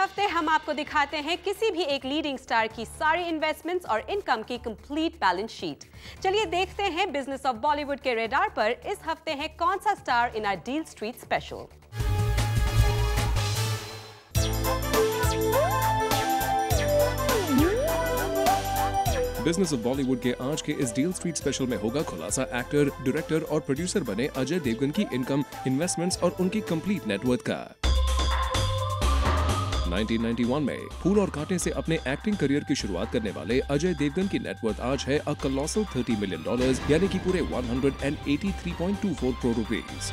हफ़्ते हम आपको दिखाते हैं किसी भी एक लीडिंग स्टार की सारी इन्वेस्टमेंट्स और इनकम की कंप्लीट बैलेंस शीट चलिए देखते हैं बिज़नेस ऑफ़ बॉलीवुड के रेडार पर इस हफ़्ते है कौन सा star in our deal street special business of Bollywood के आज के इस डील स्ट्रीट स्पेशल में होगा खुलासा एक्टर डायरेक्टर और प्रोड्यूसर बने अजय देवगन की इनकम इन्वेस्टमेंट्स और उनकी कंप्लीट नेटवर्थ का। 1991 में फूल और कांटे से अपने एक्टिंग करियर की शुरुआत करने वाले अजय देवगन की नेटवर्थ आज है अ कॉलोसल 30 मिलियन डॉलर्स यानी कि पूरे 183.24 करोड़ रुपीस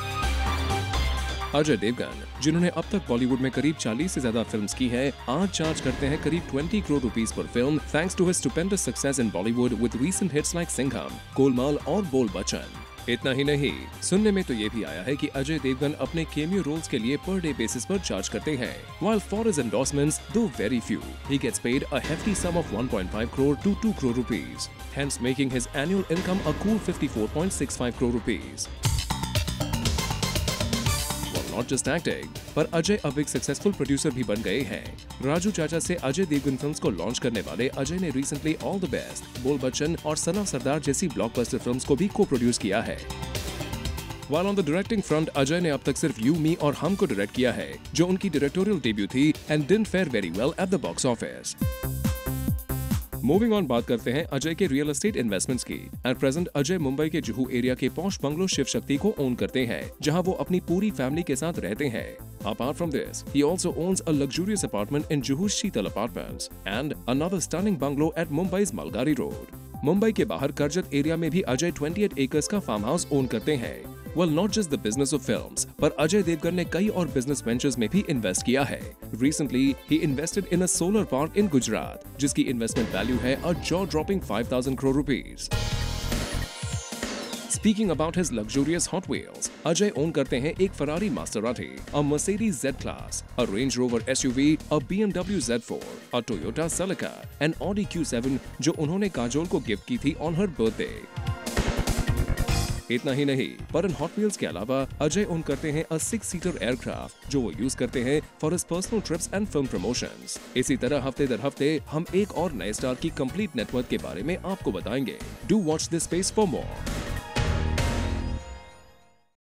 अजय देवगन जिन्होंने अब तक बॉलीवुड में करीब 40 से ज़्यादा फिल्म्स की हैं, आज चार्ज करते हैं करीब 20 crore rupees per film thanks to his stupendous success in Bollywood with recent hits like Singham Golmaal और बोल बच्चन इतना ही नहीं, सुनने में तो ये भी आया है कि अजय देवगन अपने केमियो रोल्स के लिए पर डे बेसिस पर चार्ज करते हैं while for his endorsement though very few he gets paid a sum of 1.5 crore to 2 crore rupees hence making his annual income a cool 54.65 crore rupees not just acting पर अजय अब एक successful producer भी बन गए हैं। राजू चाचा से Ajay Devgan films को लॉन्च करने वाले अजय ने रिसेंटली ऑल द बेस्ट बोल बच्चन और सना सरदार जैसी ब्लॉकबस्टर फिल्म्स को भी को प्रोड्यूस किया है। While on the directing front, Ajay ने अब तक सिर्फ़ यू मी और हम को डायरेक्ट किया है जो उनकी डायरेक्टोरियल डेब्यू थी and didn't fare very well at the box office moving on बात करते हैं अजय के रियल एस्टेट इन्वेस्टमेंट्स की। एट प्रेजेंट अजय मुंबई के जुहू एरिया के पौष बंगलो शिव शक्ति को ओन करते हैं जहाँ वो अपनी पूरी फैमिली के साथ रहते हैं। Apart from this, he also owns a luxurious apartment in Juhu's Sheetal Apartments and another stunning bungalow at Mumbai's Malgari Road. Mumbai के बाहर करजत एरिया में भी अजय 28 एकर्स का फार्म हाउस ओन करते हैं। Well not just the business of films पर अजय देवगन ने कई और बिज़नेस वेंचर्स में भी इन्वेस्ट किया है। Recently he invested in a solar park in Gujarat जिसकी इन्वेस्टमेंट वैल्यू है a jaw dropping 5000 crore rupees Speaking about his luxurious Hot Wheels, Ajay own करते हैं एक Ferrari Maserati, a Mercedes Z-Class, a Range Rover SUV, a BMW Z4, a Toyota Celica, an Audi Q7 जो उन्होंने काजोल को gift की थी on her birthday इतना ही नहीं, पर इन हॉट व्हील्स के अलावा अजय ओन करते हैं सिक्स सीटर एयरक्राफ्ट जो वो यूज़ करते हैं for his personal trips and film promotion इसी तरह हफ़्ते दर हफ़्ते हम एक और नए स्टार की कंप्लीट नेटवर्क के बारे में आपको बताएँगे. Do watch this space for more